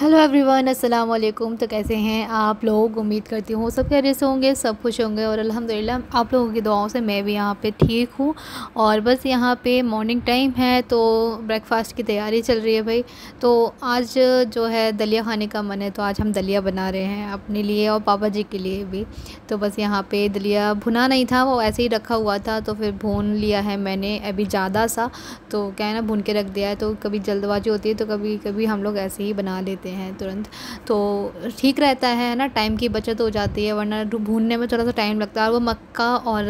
Hello everyone अस्सलाम वालेकुम तो कैसे हैं आप लोग? उम्मीद करती हूँ सब खैरियत से होंगे, सब खुश होंगे और अल्हम्दुलिल्लाह आप लोगों की दुआओं से मैं भी यहाँ पे ठीक हूँ। और बस यहाँ पे मॉर्निंग टाइम है तो ब्रेकफास्ट की तैयारी चल रही है भाई। तो आज जो है दलिया खाने का मन है तो आज हम दलिया बना रहे हैं अपने लिए और पापा जी के लिए भी। तो बस यहाँ पर दलिया भुना नहीं था, वो ऐसे ही रखा हुआ था तो फिर भून लिया है मैंने अभी ज़्यादा सा। तो क्या है ना, भून के रख दिया है तो कभी जल्दबाजी होती है तो कभी कभी हम लोग ऐसे ही बना लेते हैं हैं तुरंत। तो ठीक रहता है ना? टाइम की बचत हो जाती है, वरना भूनने में थोड़ा सा टाइम लगता है। और वो मक्का और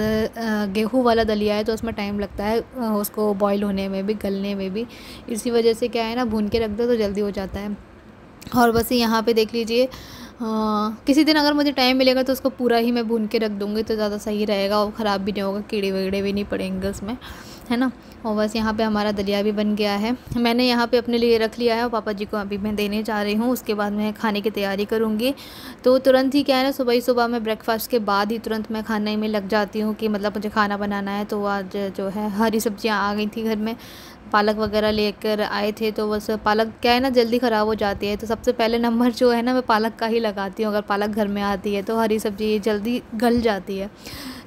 गेहूँ वाला दलिया है तो उसमें टाइम लगता है उसको बॉईल होने में भी, गलने में भी। इसी वजह से क्या है ना, भून के रख दो तो जल्दी हो जाता है। और बस यहाँ पे देख लीजिए किसी दिन अगर मुझे टाइम मिलेगा तो उसको पूरा ही मैं भून के रख दूँगी तो ज़्यादा सही रहेगा और ख़राब भी नहीं होगा कीड़े वगड़े भी नहीं पड़ेंगे उसमें। है ना? और बस यहाँ पे हमारा दलिया भी बन गया है। मैंने यहाँ पे अपने लिए रख लिया है और पापा जी को अभी मैं देने जा रही हूँ। उसके बाद मैं खाने की तैयारी करूँगी। तो तुरंत ही क्या है ना, सुबह ही सुबह मैं ब्रेकफास्ट के बाद ही तुरंत मैं खाने में लग जाती हूँ कि मतलब मुझे खाना बनाना है। तो आज जो है हरी सब्ज़ियाँ आ गई थी घर में। पालक वगैरह लेकर आए थे तो बस पालक क्या है ना, जल्दी ख़राब हो जाती है। तो सबसे पहले नंबर जो है ना, मैं पालक का ही लगाती हूँ। अगर पालक घर में आती है तो हरी सब्ज़ी जल्दी गल जाती है।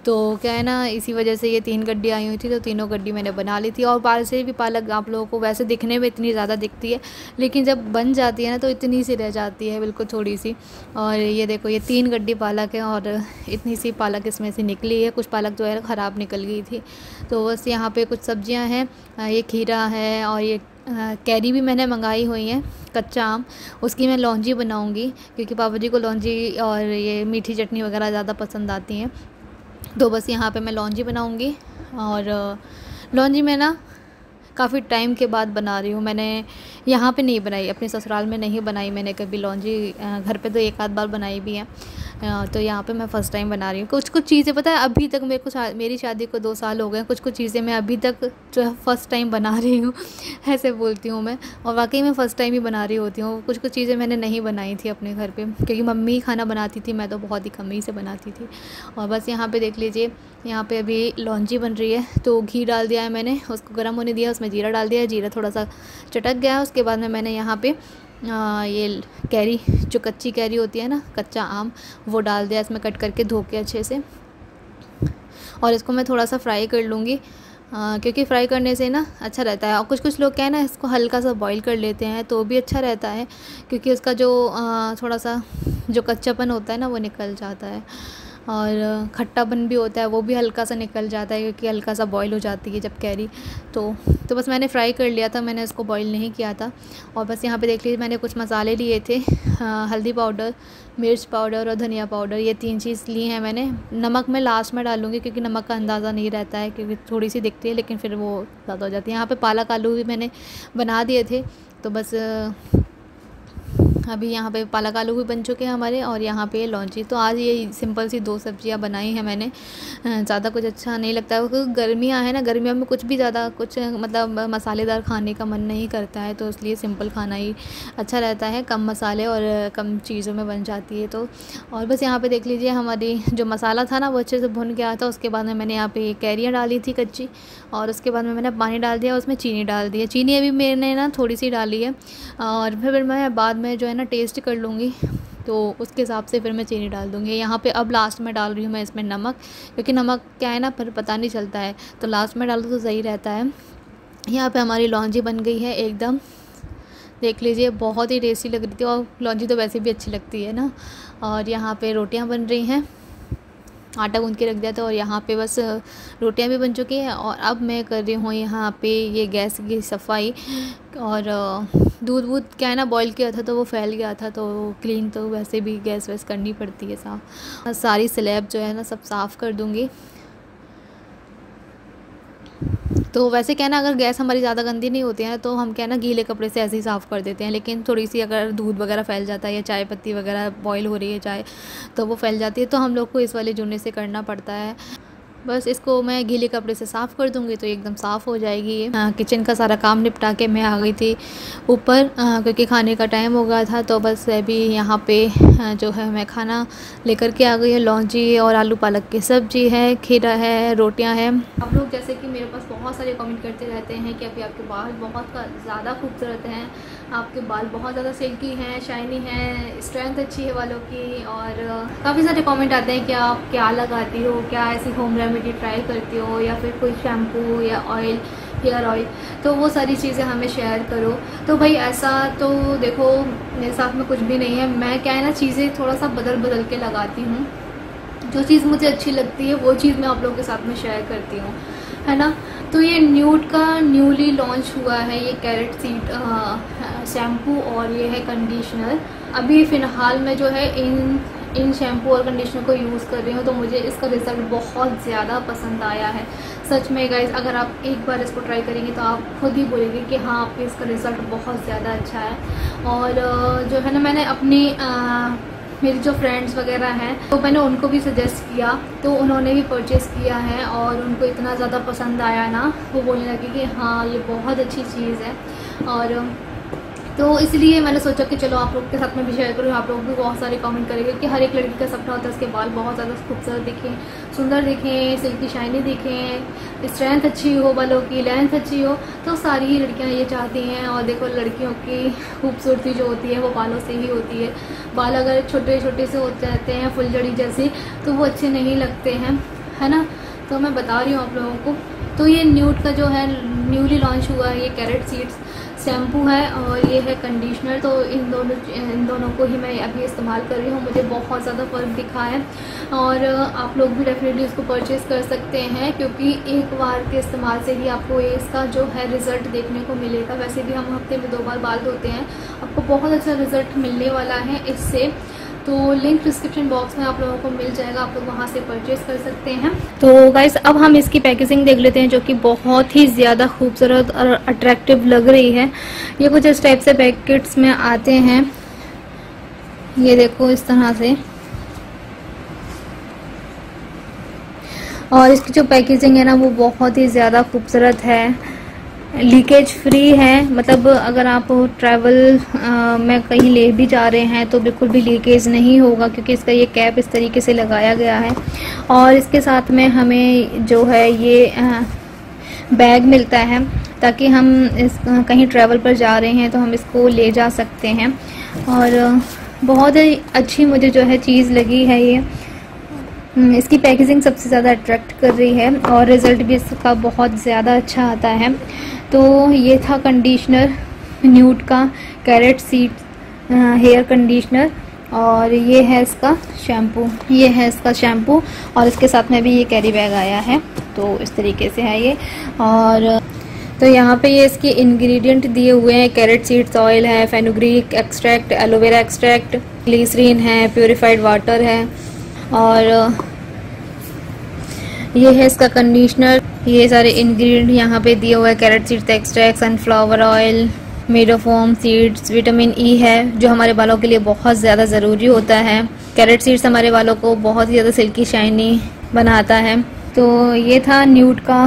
तो क्या है ना, इसी वजह से ये तीन गड्डी आई हुई थी तो तीनों गड्डी मैंने बना ली थी। और पाल से भी पालक आप लोगों को वैसे दिखने में इतनी ज़्यादा दिखती है, लेकिन जब बन जाती है ना तो इतनी सी रह जाती है बिल्कुल थोड़ी सी। और ये देखो, ये तीन गड्डी पालक है और इतनी सी पालक इसमें से निकली है। कुछ पालक जो है ख़राब निकल गई थी। तो बस यहाँ पर कुछ सब्ज़ियाँ हैं ये खीरा है और ये कैरी भी मैंने मंगाई हुई है, कच्चा आम। उसकी मैं लौंजी बनाऊँगी, क्योंकि पापा जी को लौंजी और ये मीठी चटनी वगैरह ज़्यादा पसंद आती हैं। तो बस यहाँ पे मैं लॉन्जी बनाऊँगी और लॉन्जी मैं ना काफ़ी टाइम के बाद बना रही हूँ। मैंने यहाँ पे नहीं बनाई, अपने ससुराल में नहीं बनाई मैंने कभी। लॉन्जी घर पे तो एक आध बार बनाई भी है। तो यहाँ पे मैं फ़र्स्ट टाइम बना रही हूँ। कुछ कुछ चीज़ें पता है, अभी तक मेरे को मेरी शादी को दो साल हो गए कुछ कुछ चीज़ें मैं अभी तक जो है फ़र्स्ट टाइम बना रही हूँ, ऐसे बोलती हूँ मैं। और वाकई में फ़र्स्ट टाइम ही बना रही होती हूँ। कुछ कुछ चीज़ें मैंने नहीं बनाई थी अपने घर पर क्योंकि मम्मी खाना बनाती थी, मैं तो बहुत ही कम ही से बनाती थी। और बस यहाँ पर देख लीजिए, यहाँ पर अभी लॉन्जी बन रही है तो घी डाल दिया है मैंने, उसको गर्म होने दिया, उसमें जीरा डाल दिया जीरा थोड़ा सा चटक गया उसके बाद में मैंने यहाँ पर ये कैरी जो कच्ची कैरी होती है ना कच्चा आम वो डाल दिया इसमें कट करके धो के अच्छे से। और इसको मैं थोड़ा सा फ्राई कर लूँगी क्योंकि फ्राई करने से ना अच्छा रहता है। और कुछ कुछ लोग क्या है ना इसको हल्का सा बॉईल कर लेते हैं तो भी अच्छा रहता है क्योंकि उसका जो आ, थोड़ा सा जो कच्चापन होता है ना वो निकल जाता है। और खट्टापन भी होता है, वो भी हल्का सा निकल जाता है क्योंकि हल्का सा बॉईल हो जाती है जब कैरी तो तो बस मैंने फ्राई कर लिया था, मैंने उसको बॉईल नहीं किया था। और बस यहाँ पे देख लीजिए, मैंने कुछ मसाले लिए थे हल्दी पाउडर मिर्च पाउडर और धनिया पाउडर ये तीन चीज़ ली हैं मैंने। नमक मैं लास्ट में डालूँगी क्योंकि नमक का अंदाज़ा नहीं रहता है, क्योंकि थोड़ी सी दिखती है, लेकिन फिर वो ज़्यादा हो जाती है। यहाँ पर पालक आलू भी मैंने बना दिए थे तो बस अभी यहाँ पे पालक आलू भी बन चुके हैं हमारे और यहाँ पे लौंची। तो आज ये सिंपल सी दो सब्ज़ियाँ बनाई हैं मैंने। ज़्यादा कुछ अच्छा नहीं लगता है, क्योंकि गर्मियाँ हैं ना, गर्मियों में कुछ भी ज़्यादा कुछ मतलब मसालेदार खाने का मन नहीं करता है तो इसलिए सिंपल खाना ही अच्छा रहता है, कम मसाले और कम चीज़ों में बन जाती है तो। और बस यहाँ पर देख लीजिए हमारी जो मसाला था ना, वो अच्छे से भुन गया था, उसके बाद में मैंने यहाँ पर कैरियाँ डाली थी कच्ची, और उसके बाद में मैंने पानी डाल दिया उसमें चीनी डाल दिया चीनी अभी मैंने ना थोड़ी सी डाली है, और फिर मैं बाद में जो है ना टेस्ट कर लूँगी। तो उसके हिसाब से फिर मैं चीनी डाल दूँगी। यहाँ पे अब लास्ट में डाल रही हूँ मैं इसमें नमक, क्योंकि नमक क्या है ना फिर पता नहीं चलता है। तो लास्ट में डालो तो सही रहता है। यहाँ पे हमारी लॉन्जी बन गई है एकदम। देख लीजिए, बहुत ही टेस्टी लग रही थी और लॉन्जी तो वैसे भी अच्छी लगती है ना। और यहाँ पर रोटियाँ बन रही हैं। आटा गूँध के रख दिया था और यहाँ पे बस रोटियाँ भी बन चुकी हैं और अब मैं कर रही हूँ यहाँ पे ये गैस की सफ़ाई और दूध वूध क्या है ना बॉईल किया था तो वो फैल गया था तो क्लीन तो वैसे भी गैस वैस करनी पड़ती है साफ़। सारी स्लेब जो है ना सब साफ़ कर दूँगी। तो वैसे क्या ना, अगर गैस हमारी ज़्यादा गंदी नहीं होती है तो हम क्या ना, गीले कपड़े से ऐसे ही साफ़ कर देते हैं। लेकिन थोड़ी सी अगर दूध वगैरह फैल जाता है या चाय पत्ती वगैरह बॉयल हो रही है, चाय तो वो फैल जाती है। तो हम लोग को इस वाले जूने से करना पड़ता है। बस इसको मैं गीले कपड़े से साफ़ कर दूँगी तो एकदम साफ़ हो जाएगी। ये किचन का सारा काम निपटा के मैं आ गई थी ऊपर। क्योंकि खाने का टाइम हो गया था तो बस अभी यहाँ पे जो है मैं खाना लेकर के आ गई है। लौंजी और आलू पालक की सब्ज़ी है, खीरा है, रोटियाँ हैं। आप लोग जैसे कि मेरे पास बहुत सारे कमेंट करते रहते हैं कि अभी आपके बाल बहुत ज़्यादा खूबसूरत हैं, आपके बाल बहुत ज़्यादा सिल्की हैं शाइनी हैं स्ट्रेंथ अच्छी है बालों की और काफ़ी सारे कमेंट आते हैं कि आप क्या लगाती हो, क्या ऐसी होम रेमेडी ट्राई करती हो या फिर कोई शैम्पू या ऑयल हेयर ऑयल तो वो सारी चीज़ें हमें शेयर करो। तो भाई ऐसा तो देखो, मेरे साथ में कुछ भी नहीं है। मैं क्या है ना, चीज़ें थोड़ा सा बदल बदल के लगाती हूँ। जो चीज़ मुझे अच्छी लगती है, वो चीज़ मैं आप लोगों के साथ में शेयर करती हूँ। है ना? तो ये न्यूट का न्यूली लॉन्च हुआ है, ये कैरेट सीड शैम्पू और ये है कंडीशनर अभी फ़िलहाल में जो है इन इन शैम्पू और कंडीशनर को यूज़ कर रही हूँ तो मुझे इसका रिज़ल्ट बहुत ज़्यादा पसंद आया है। सच में गाइज़ अगर आप एक बार इसको ट्राई करेंगे तो आप खुद ही बोलेंगे कि हाँ आपके इसका रिज़ल्ट बहुत ज़्यादा अच्छा है। और जो है ना, मैंने अपनी मेरी जो फ्रेंड्स वगैरह हैं तो मैंने उनको भी सजेस्ट किया तो उन्होंने भी परचेस किया है और उनको इतना ज़्यादा पसंद आया ना, वो बोलने लगे कि हाँ ये बहुत अच्छी चीज़ है और तो इसलिए मैंने सोचा कि चलो आप लोग के साथ में भी शेयर करूँ। आप लोग भी बहुत सारे कमेंट करेंगे कि हर एक लड़की का सपना होता है उसके बाल बहुत ज़्यादा खूबसूरत दिखें, सुंदर दिखें सिल्की शाइनी दिखें स्ट्रेंथ अच्छी हो, बालों की लेंथ अच्छी हो। तो सारी ही लड़कियाँ ये चाहती हैं और देखो लड़कियों की खूबसूरती जो होती है वो बालों से ही होती है। बाल अगर छोटे छोटे से होते रहते हैं, फुलझड़ी जैसे तो वो अच्छे नहीं लगते हैं, है ना? तो मैं बता रही हूँ आप लोगों को। तो ये न्यूट का जो है न्यूली लॉन्च हुआ है, ये कैरेट सीड्स शैम्पू है और ये है कंडीशनर तो इन दोनों इन दोनों को ही मैं अभी इस्तेमाल कर रही हूँ। मुझे बहुत ज़्यादा फ़र्क दिखा है और आप लोग भी डेफिनेटली इसको परचेज़ कर सकते हैं, क्योंकि एक बार के इस्तेमाल से ही आपको इसका जो है रिज़ल्ट देखने को मिलेगा। वैसे भी हम हफ़्ते में दो बार बाल धोते हैं। आपको बहुत अच्छा रिज़ल्ट मिलने वाला है इससे। तो लिंक डिस्क्रिप्शन बॉक्स में आप लोगों को मिल जाएगा, आप लोग वहाँ से परचेज कर सकते हैं। तो गाइस अब हम इसकी पैकेजिंग देख लेते हैं जो कि बहुत ही ज़्यादा खूबसूरत और अट्रैक्टिव लग रही है। ये कुछ इस टाइप से पैकेट्स में आते हैं। ये देखो इस तरह से। और इसकी जो पैकेजिंग है ना, वो बहुत ही ज़्यादा खूबसूरत है। लीकेज फ्री है मतलब अगर आप ट्रैवल में कहीं ले भी जा रहे हैं तो बिल्कुल भी लीकेज नहीं होगा क्योंकि इसका ये कैप इस तरीके से लगाया गया है। और इसके साथ में हमें जो है ये आ, बैग मिलता है ताकि हम इस कहीं ट्रैवल पर जा रहे हैं तो हम इसको ले जा सकते हैं। और बहुत ही अच्छी मुझे जो है चीज़ लगी है ये। हम्म, इसकी पैकेजिंग सबसे ज़्यादा अट्रैक्ट कर रही है और रिज़ल्ट भी इसका बहुत ज़्यादा अच्छा आता है। तो ये था कंडीशनर, न्यूट का, कैरेट सीड हेयर कंडीशनर और ये है इसका शैम्पू, ये है इसका शैम्पू और इसके साथ में भी ये कैरी बैग आया है तो इस तरीके से है ये और तो यहाँ पे ये इसके इंग्रेडिएंट दिए हुए हैं कैरेट सीड्स ऑयल है fenugreek extract aloe vera extract glycerine है प्योरीफाइड वाटर है और ये है इसका कंडीशनर ये सारे इंग्रेडिएंट यहाँ पे दिए हुए हैं। Carrot seeds extract sunflower oil meadowfoam seeds vitamin E है, जो हमारे बालों के लिए बहुत ज़्यादा ज़रूरी होता है। कैरेट सीड्स हमारे बालों को बहुत ही ज़्यादा सिल्की शाइनी बनाता है। तो ये था न्यूट का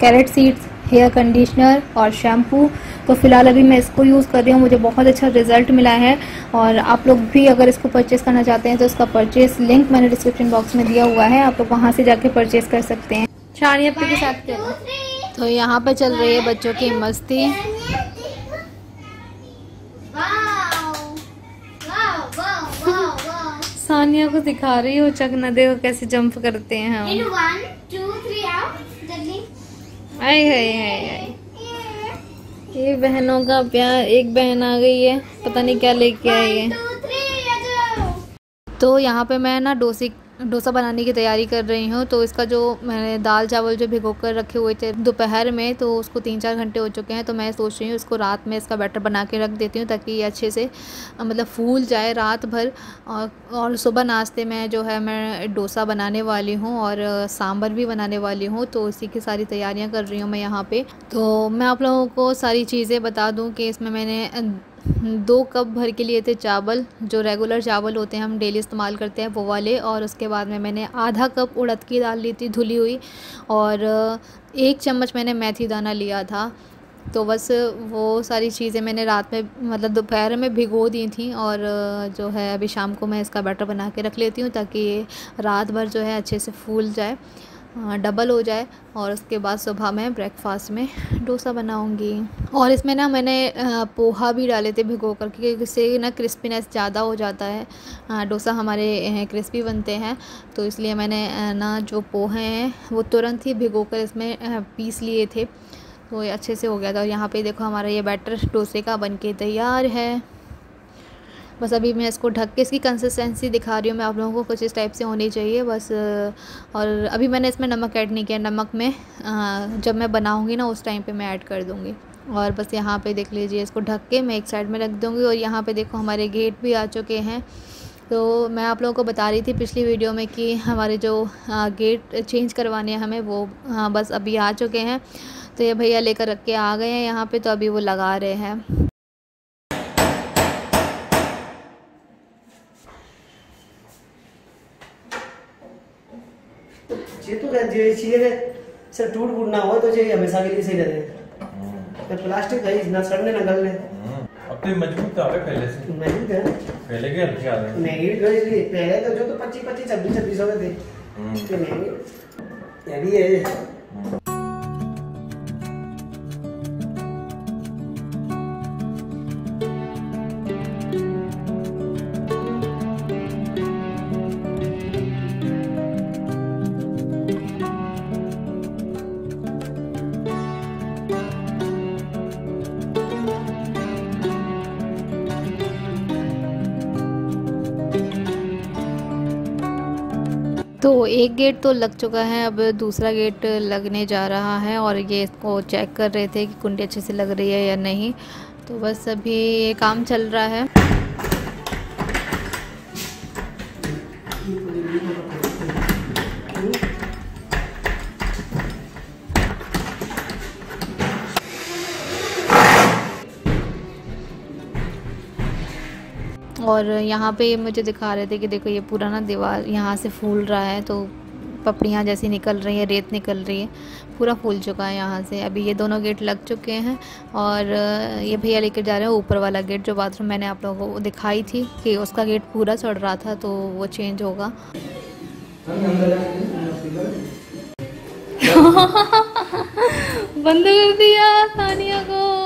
कैरेट सीड्स हेयर कंडीशनर और शैम्पू। तो फ़िलहाल अभी मैं इसको यूज़ कर रही हूँ मुझे बहुत अच्छा रिज़ल्ट मिला है। और आप लोग भी अगर इसको परचेस करना चाहते हैं तो इसका परचेस लिंक मैंने डिस्क्रिप्शन बॉक्स में दिया हुआ है। आप लोग वहाँ से जाके परचेज़ कर सकते हैं। शानिया के साथ चलो तो यहाँ पर चल रही है बच्चों की मस्ती। सानिया को दिखा रही हो चकना देखो कैसे जंप करते हैं हम। आए हाय हाय हाय। ये बहनों का प्यार एक बहन आ गई है पता नहीं क्या लेके आई है। तो यहाँ पे मैं ना डोसी डोसा बनाने की तैयारी कर रही हूँ तो इसका जो मैंने दाल चावल जो भिगो कर रखे हुए थे दोपहर में तो उसको तीन चार घंटे हो चुके हैं तो मैं सोच रही हूँ इसको रात में इसका बैटर बना के रख देती हूँ ताकि ये अच्छे से मतलब फूल जाए रात भर। और, और सुबह नाश्ते में जो है मैं डोसा बनाने वाली हूँ और सांभर भी बनाने वाली हूँ तो इसी की सारी तैयारियाँ कर रही हूँ मैं यहाँ पर तो मैं आप लोगों को सारी चीज़ें बता दूँ कि इसमें मैंने दो कप भर के लिए थे चावल, जो रेगुलर चावल होते हैं, हम डेली इस्तेमाल करते हैं वो वाले। और उसके बाद में मैंने आधा कप उड़द की दाल ली थी धुली हुई, और एक चम्मच मैंने मेथी दाना लिया था। तो बस, वो सारी चीज़ें मैंने रात में मतलब दोपहर में भिगो दी थी, और जो है अभी शाम को मैं इसका बैटर बना के रख लेती हूँ, ताकि ये रात भर जो है अच्छे से फूल जाए। डबल हो जाए और उसके बाद सुबह मैं ब्रेकफास्ट में डोसा बनाऊँगी। और इसमें ना मैंने पोहा भी डाले थे भिगो कर क्योंकि इससे ना क्रिस्पीनेस ज़्यादा हो जाता है। डोसा हमारे क्रिस्पी बनते हैं तो इसलिए मैंने ना जो पोहे हैं, वो तुरंत ही भिगो कर इसमें पीस लिए थे। तो ये अच्छे से हो गया था। और यहाँ पे देखो हमारा ये बैटर डोसे का बन के तैयार है। बस अभी मैं इसको ढक के इसकी कंसिस्टेंसी दिखा रही हूँ। मैं आप लोगों को कुछ इस टाइप से होनी चाहिए, बस, और अभी मैंने इसमें नमक ऐड नहीं किया। नमक में जब मैं बनाऊँगी ना, उस टाइम पर मैं ऐड कर दूँगी। और बस यहाँ पे देख लीजिए, इसको ढक के मैं एक साइड में रख दूँगी। और यहाँ पे देखो, हमारे गेट भी आ चुके हैं। तो मैं आप लोगों को बता रही थी पिछली वीडियो में कि हमारे जो गेट चेंज करवाने हैं हमें, वो बस अभी आ चुके हैं। तो ये भैया लेकर रख के आ गए हैं यहाँ पे तो अभी वो लगा रहे हैं। ये चीज़ें ये चाहिए सर टूट फूट ना हो तो चाहिए हमेशा के लिए सही रहे तो प्लास्टिक है ना सड़ने ना गलने अब तो मज़बूत था गए पहले से। नहीं थे पहले के हल्के आ रहे। नहीं तो इसलिए पहले तो जो तो पच्चीस पच्चीस छब्बीस छब्बीस हो गए थे। तो नहीं ये भी है। तो एक गेट तो लग चुका है, अब दूसरा गेट लगने जा रहा है और ये इसको चेक कर रहे थे कि कुंडी अच्छे से लग रही है या नहीं। तो बस अभी ये काम चल रहा है। और यहाँ पे मुझे दिखा रहे थे कि देखो ये पूरा ना दीवार यहाँ से फूल रहा है तो पपड़ियाँ जैसी निकल रही है, रेत निकल रही है। पूरा फूल चुका है यहाँ से। अभी ये दोनों गेट लग चुके हैं और ये भैया लेकर जा रहे हैं ऊपर वाला गेट, जो बाथरूम मैंने आप लोगों को दिखाई थी कि उसका गेट पूरा चढ़ रहा था तो वो चेंज होगा। बंद कर दिया सानिया को।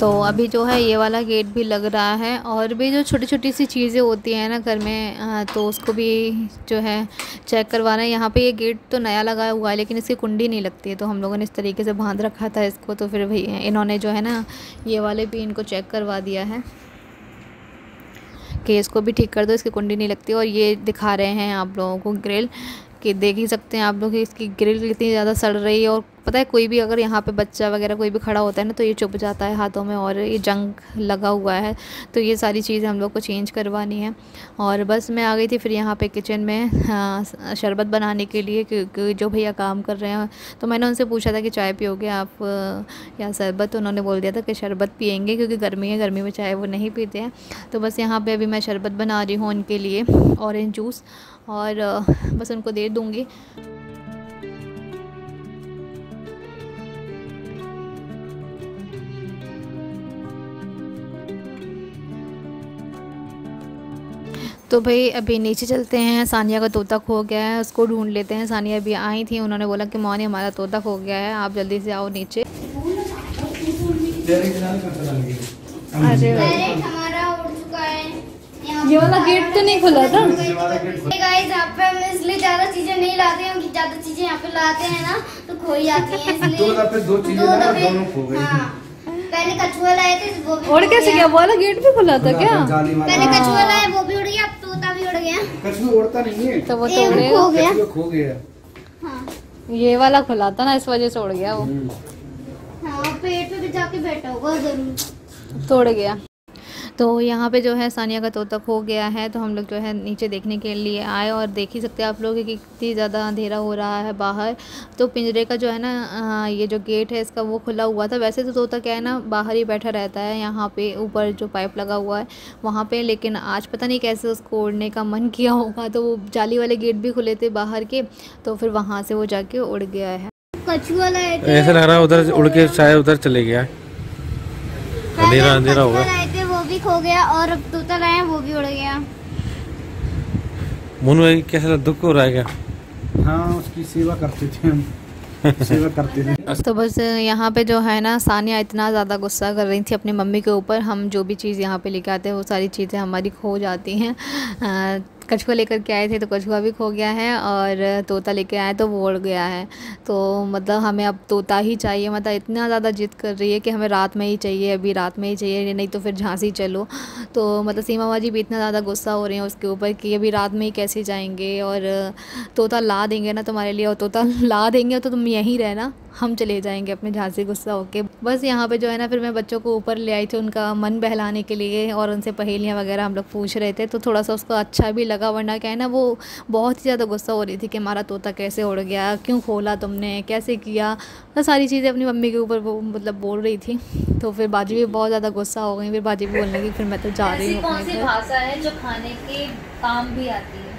तो अभी जो है ये वाला गेट भी लग रहा है और भी जो छोटी छोटी सी चीज़ें होती हैं ना घर में तो उसको भी जो है चेक करवाना है। यहाँ पे ये गेट तो नया लगा हुआ है, लेकिन इसकी कुंडी नहीं लगती है तो हम लोगों ने इस तरीके से बाँध रखा था इसको तो फिर भाई इन्होंने जो है ना ये वाले भी इनको चेक करवा दिया है कि इसको भी ठीक कर दो, इसकी कुंडी नहीं लगती। और ये दिखा रहे हैं आप लोगों को ग्रिल कि देख ही सकते हैं आप लोग इसकी ग्रिल कितनी ज़्यादा सड़ रही है और पता है कोई भी अगर यहाँ पे बच्चा वगैरह कोई भी खड़ा होता है ना तो ये चुप जाता है हाथों में और ये जंग लगा हुआ है। तो ये सारी चीज़ें हम लोग को चेंज करवानी है। और बस मैं आ गई थी फिर यहाँ पे किचन में हाँ, शरबत बनाने के लिए क्योंकि जो भैया काम कर रहे हैं। तो मैंने उनसे पूछा था कि चाय पियोगे आप या शरबत? तो उन्होंने बोल दिया था कि शरबत पियेंगे क्योंकि गर्मी है गर्मी में चाय वो नहीं पीते हैं। तो बस यहाँ पर अभी मैं शरबत बना रही हूँ उनके लिए ऑरेंज जूस और बस उनको दे दूँगी। तो भाई अभी नीचे चलते हैं सानिया का तोता खो गया है उसको ढूंढ लेते हैं। सानिया अभी आई थी उन्होंने बोला कि मौनी हमारा तोता खो गया है आप जल्दी से आओ नीचे। अरे हमारा उड़ चुका है। ये वाला गेट तो नहीं खुला था? गाइस यहाँ पे हम इसलिए ज़्यादा चीज़ें नहीं लाते हैं क्योंकि ज़्यादा चीज़ें यहाँ पे लाते हैं ना तो खो ही जाती हैं इसलिए। दो दफे दो चीज़ें दोनों खो गई। हाँ। पहले कछुआ लाए थे वो भी उड़ कैसे गया। क्या वो वाला गेट भी खुला था क्या? मैंने पहले कछुआ लाया वो भी उड़ गया अब तोता भी उड़ गया। कछुआ उड़ता नहीं है। तो वो तो उड़ खो गया। खो गया। हाँ। ये वाला खुला था ना इस वजह से उड़ गया वो। हाँ पेड़ पे भी जाके बैठा होगा ज़रूर। तोड़ गया। तो यहाँ पे जो है सानिया का तोता खो गया है तो हम लोग जो है नीचे देखने के लिए आए और देख ही सकते हैं आप लोग कि कितनी ज़्यादा अंधेरा हो रहा है बाहर। तो पिंजरे का जो है ना ये जो गेट है इसका वो खुला हुआ था। वैसे तो तोता क्या है ना बाहर ही बैठा रहता है यहाँ पे ऊपर जो पाइप लगा हुआ है वहाँ पे लेकिन आज पता नहीं कैसे उसको उड़ने का मन किया होगा। तो वो जाली वाले गेट भी खुले थे बाहर के तो फिर वहाँ से वो जाके उड़ गया है। कछुआ ऐसा लग रहा है उधर उड़ के शायद उधर चले गया अंधेरा अंधेरा होगा। भी खो गया और अब तोता लाए वो भी उड़ गया। मुन भाई कैसा दुख हो रहा है क्या? हाँ उसकी सेवा करते थे हम। सेवा करते थे। तो बस यहाँ पे जो है ना सानिया इतना ज़्यादा गुस्सा कर रही थी अपनी मम्मी के ऊपर। हम जो भी चीज़ यहाँ पे लेके आते हैं वो सारी चीज़ें हमारी खो जाती हैं। कछुआ लेकर के आए थे तो कछुआ भी खो गया है और तोता लेके आए तो वो उड़ गया है। तो मतलब हमें अब तोता ही चाहिए मतलब इतना ज़्यादा जिद कर रही है कि हमें रात में ही चाहिए, अभी रात में ही चाहिए, नहीं तो फिर झांसी चलो। तो मतलब सीमा बाजी भी इतना ज़्यादा गुस्सा हो रहे हैं उसके ऊपर कि अभी रात में ही कैसे जाएँगे और तोता ला देंगे ना तुम्हारे लिए और तोता ला देंगे तो तुम यहीं रहना। हम चले जाएँगे अपने झांसी गुस्सा होके। बस यहाँ पे जो है ना फिर मैं बच्चों को ऊपर ले आई थी उनका मन बहलाने के लिए और उनसे पहेलियाँ वगैरह हम लोग पूछ रहे थे। तो थोड़ा सा उसको अच्छा भी लगा वरना क्या है ना वो बहुत ही ज़्यादा गुस्सा हो रही थी कि हमारा तोता कैसे उड़ गया क्यों खोला तुमने कैसे किया? तो सारी चीज़ें अपनी मम्मी के ऊपर वो मतलब बोल रही थी। तो फिर बाजी भी बहुत ज़्यादा गुस्सा हो गई फिर बाजी भी बोलने की फिर मैं तो जा रही हूँ कौन सी भाषा है जो खाने के काम भी आती है?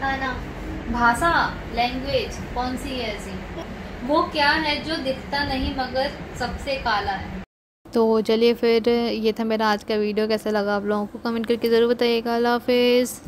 खाना। भाषा लैंग्वेज कौन सी है ऐसी? वो क्या है जो दिखता नहीं मगर सबसे काला है? तो चलिए फिर, ये था मेरा आज का वीडियो, कैसा लगा आप लोगों को? कमेंट करके ज़रूर बताइएगा। अल्लाह हाफिज़।